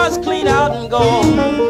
must clean out and go.